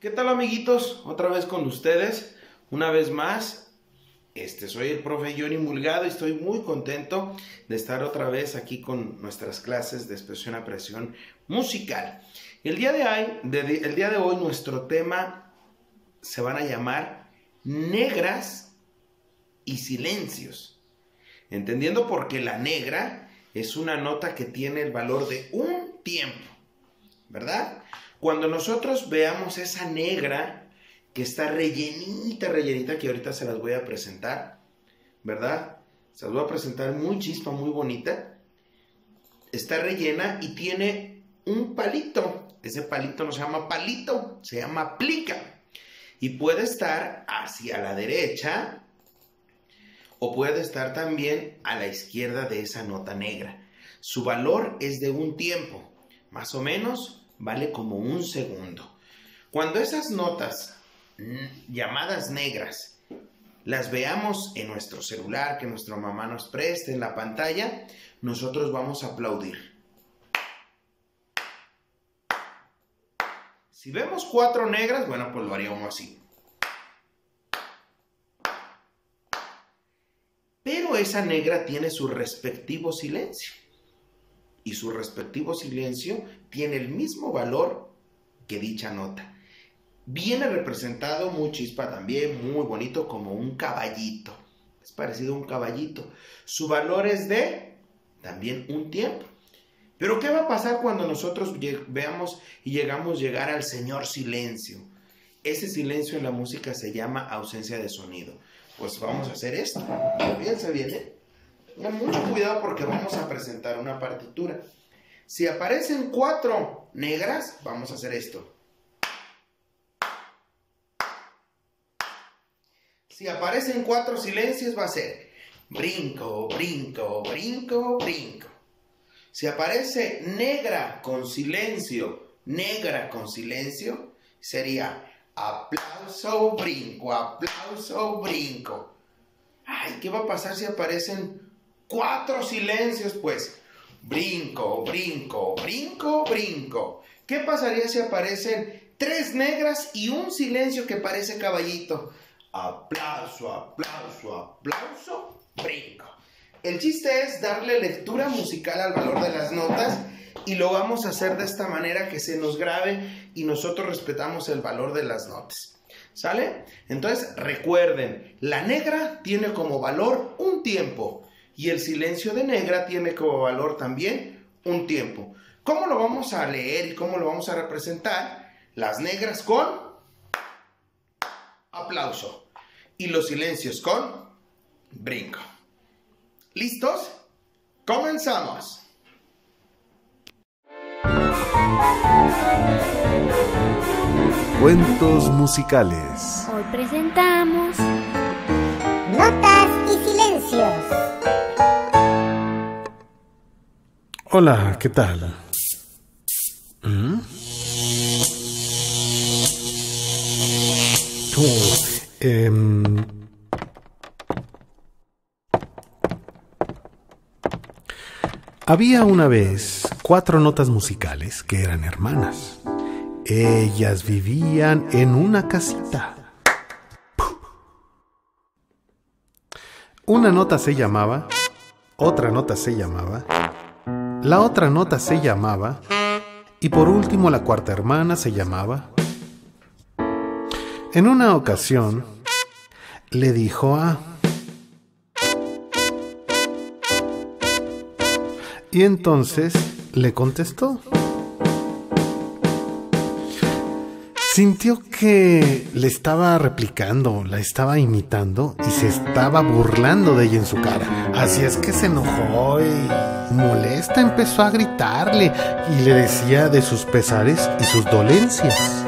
¿Qué tal amiguitos? Otra vez con ustedes, una vez más. Este soy el profe Johnny Mulgado y estoy muy contento de estar otra vez aquí con nuestras clases de expresión a presión musical. El día de hoy, el día de hoy nuestro tema se van a llamar negras y silencios. Entendiendo porque la negra es una nota que tiene el valor de un tiempo, ¿verdad? Cuando nosotros veamos esa negra que está rellenita, rellenita, que ahorita se las voy a presentar, ¿verdad? Se las voy a presentar muy chispa, muy bonita. Está rellena y tiene un palito. Ese palito no se llama palito, se llama plica. Y puede estar hacia la derecha o puede estar también a la izquierda de esa nota negra. Su valor es de un tiempo, más o menos vale como un segundo. Cuando esas notas llamadas negras las veamos en nuestro celular, que nuestra mamá nos preste en la pantalla, nosotros vamos a aplaudir. Si vemos cuatro negras, bueno, pues lo haríamos así. Pero esa negra tiene su respectivo silencio y su respectivo silencio tiene el mismo valor que dicha nota. Viene representado muy chispa también, muy bonito, como un caballito. Es parecido a un caballito. Su valor es de también un tiempo. Pero ¿qué va a pasar cuando nosotros veamos y llegamos a llegar al Señor silencio? Ese silencio en la música se llama ausencia de sonido. Pues vamos a hacer esto. Bien, ¿eh? Tengan mucho cuidado porque vamos a presentar una partitura. Si aparecen cuatro negras, vamos a hacer esto. Si aparecen cuatro silencios, va a ser brinco, brinco, brinco, brinco. Si aparece negra con silencio, negra con silencio, sería aplauso, brinco, aplauso, brinco. Ay, ¿qué va a pasar si aparecen Cuatro silencios, pues. Brinco, brinco, brinco, brinco. ¿Qué pasaría si aparecen tres negras y un silencio que parece caballito? Aplauso, aplauso, aplauso, brinco. El chiste es darle lectura musical al valor de las notas y lo vamos a hacer de esta manera que se nos grabe y nosotros respetamos el valor de las notas. ¿Sale? Entonces recuerden, la negra tiene como valor un tiempo y el silencio de negra tiene como valor también un tiempo. ¿Cómo lo vamos a leer y cómo lo vamos a representar? Las negras con aplauso y los silencios con brinco. ¿Listos? Comenzamos. Cuentos musicales. Hoy presentamos Hola, ¿qué tal? ¿Mm? Em, había una vez cuatro notas musicales que eran hermanas. Ellas vivían en una casita. Una nota se llamaba, otra nota se llamaba, la otra nota se llamaba, y por último la cuarta hermana se llamaba. En una ocasión, le dijo a... Y entonces le contestó. Sintió que le estaba replicando, la estaba imitando y se estaba burlando de ella en su cara. Así es que se enojó y molesta empezó a gritarle y le decía de sus pesares y sus dolencias.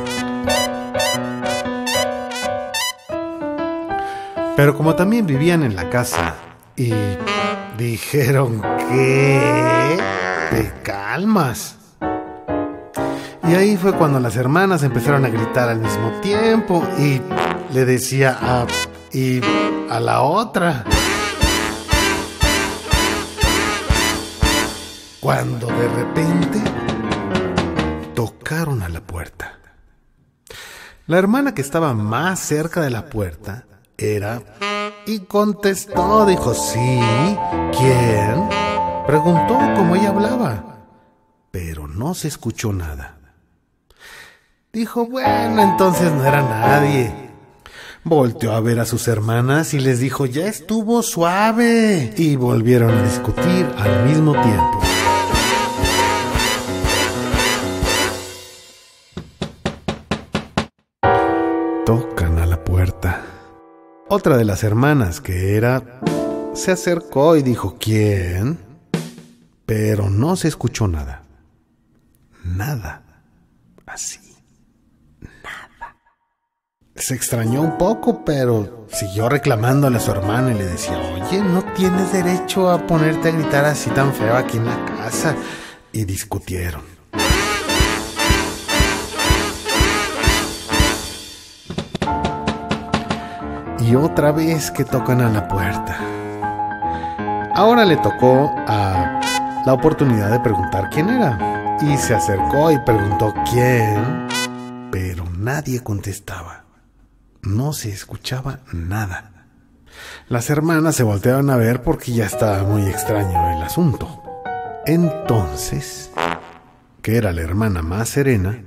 Pero como también vivían en la casa y dijeron que te calmas. Y ahí fue cuando las hermanas empezaron a gritar al mismo tiempo y le decía a y a la otra. Cuando de repente tocaron a la puerta. La hermana que estaba más cerca de la puerta era... Y contestó, dijo, sí, ¿quién? Preguntó cómo ella hablaba, pero no se escuchó nada. Dijo, bueno, entonces no era nadie. Volteó a ver a sus hermanas y les dijo, ya estuvo suave. Y volvieron a discutir al mismo tiempo. Otra de las hermanas, que era, se acercó y dijo, ¿quién? Pero no se escuchó nada. Nada. Así. Nada. Se extrañó un poco, pero siguió reclamándole a su hermana y le decía, oye, no tienes derecho a ponerte a gritar así tan feo aquí en la casa. Y discutieron. Y otra vez que tocan a la puerta. Ahora le tocó a la oportunidad de preguntar quién era. Y se acercó y preguntó quién, pero nadie contestaba. No se escuchaba nada. Las hermanas se volteaban a ver porque ya estaba muy extraño el asunto. Entonces, que era la hermana más serena,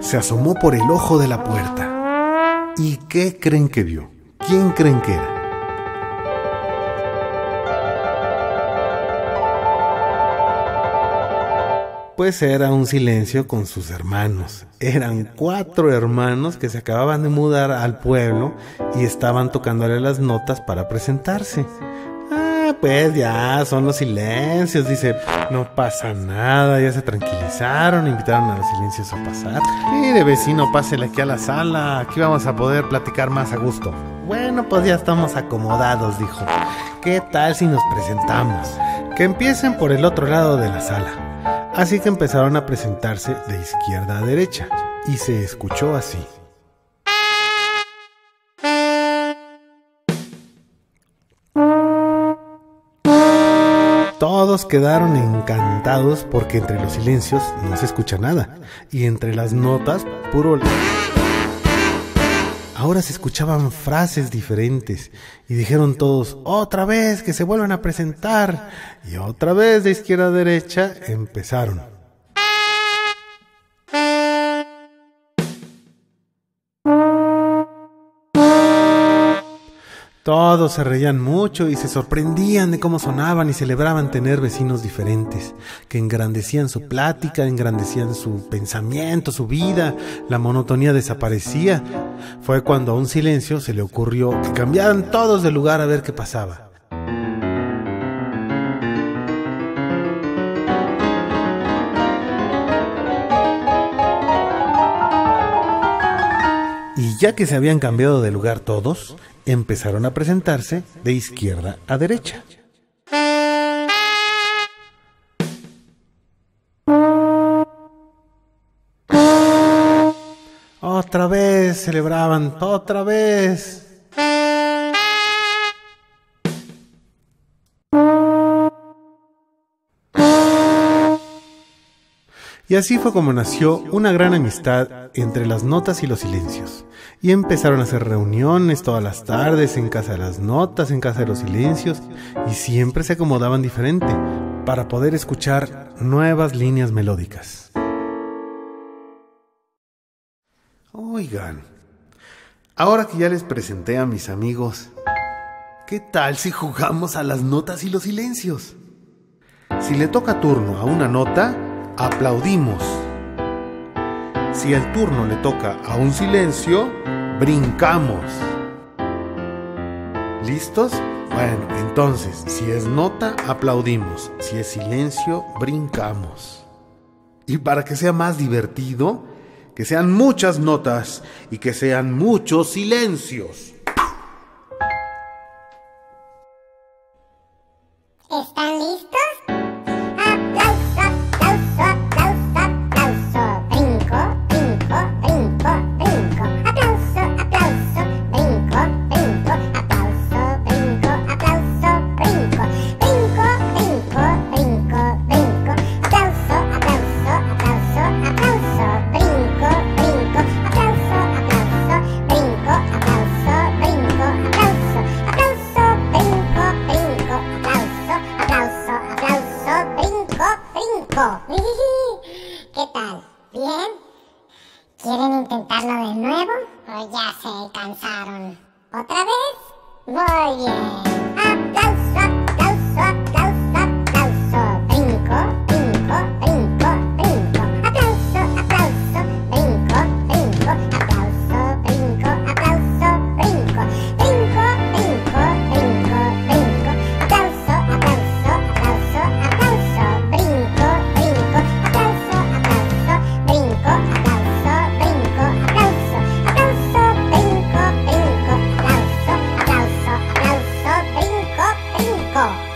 se asomó por el ojo de la puerta. ¿Y qué creen que vio? ¿Quién creen que era? Pues era un silencio con sus hermanos. Eran cuatro hermanos que se acababan de mudar al pueblo y estaban tocándole las notas para presentarse. Ah, pues ya, son los silencios, dice, no pasa nada, ya se tranquilizaron, invitaron a los silencios a pasar. Mire, vecino, pásele aquí a la sala, aquí vamos a poder platicar más a gusto. Bueno, pues ya estamos acomodados, dijo. ¿Qué tal si nos presentamos? Que empiecen por el otro lado de la sala. Así que empezaron a presentarse de izquierda a derecha y se escuchó así. Todos quedaron encantados porque entre los silencios no se escucha nada y entre las notas puro... Ahora se escuchaban frases diferentes y dijeron todos, otra vez que se vuelvan a presentar. Y otra vez de izquierda a derecha empezaron. Todos se reían mucho y se sorprendían de cómo sonaban y celebraban tener vecinos diferentes, que engrandecían su plática, engrandecían su pensamiento, su vida, la monotonía desaparecía. Fue cuando a un silencio se le ocurrió que cambiaran todos de lugar a ver qué pasaba. Y ya que se habían cambiado de lugar todos, empezaron a presentarse de izquierda a derecha. Otra vez celebraban, otra vez. Y así fue como nació una gran amistad entre las notas y los silencios. Y empezaron a hacer reuniones todas las tardes en casa de las notas, en casa de los silencios, y siempre se acomodaban diferente para poder escuchar nuevas líneas melódicas. Oigan, ahora que ya les presenté a mis amigos, ¿qué tal si jugamos a las notas y los silencios? Si le toca turno a una nota, aplaudimos. Si el turno le toca a un silencio, brincamos. ¿Listos? Bueno, entonces, si es nota, aplaudimos. Si es silencio, brincamos. Y para que sea más divertido, que sean muchas notas y que sean muchos silencios. ¿Están listos? Brinco.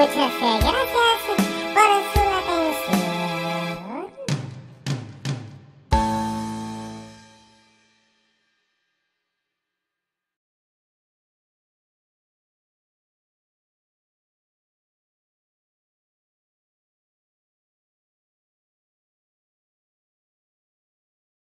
¡Ay! ¡Lo hemos logrado! Muchas gracias.